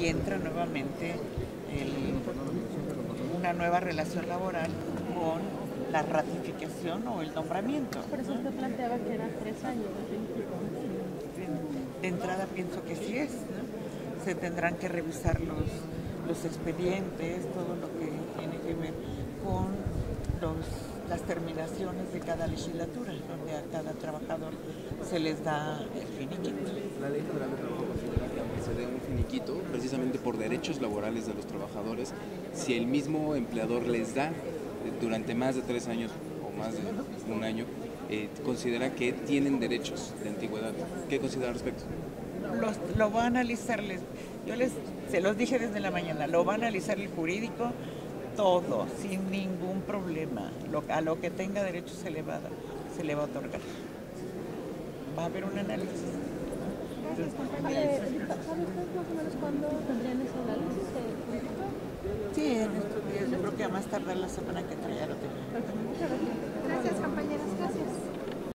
y entra nuevamente una nueva relación laboral con la ratificación o el nombramiento. Por eso usted planteaba que eran tres años. De, de entrada pienso que sí es. ¿no? Se tendrán que revisar los, los expedientes, todo lo que tiene que ver con los, las terminaciones de cada legislatura, donde a cada trabajador se les da el finiquito. La ley federal de trabajo considera que aunque precisamente por derechos laborales de los trabajadores, si el mismo empleador les da durante más de tres años o más de un año, eh, considera que tienen derechos de antigüedad. ¿Qué considera al respecto? Los, lo va a analizar, les, yo les, se los dije desde la mañana, lo va a analizar el jurídico todo, sin ningún problema. Lo, a lo que tenga derecho se le, va a, se le va a otorgar. Va a haber un análisis. Entonces, ¿Sabe usted más o menos cuándo tendrían ese análisis? Sí, en estos días, yo creo que a más tardar la semana que entra ya lo tengo.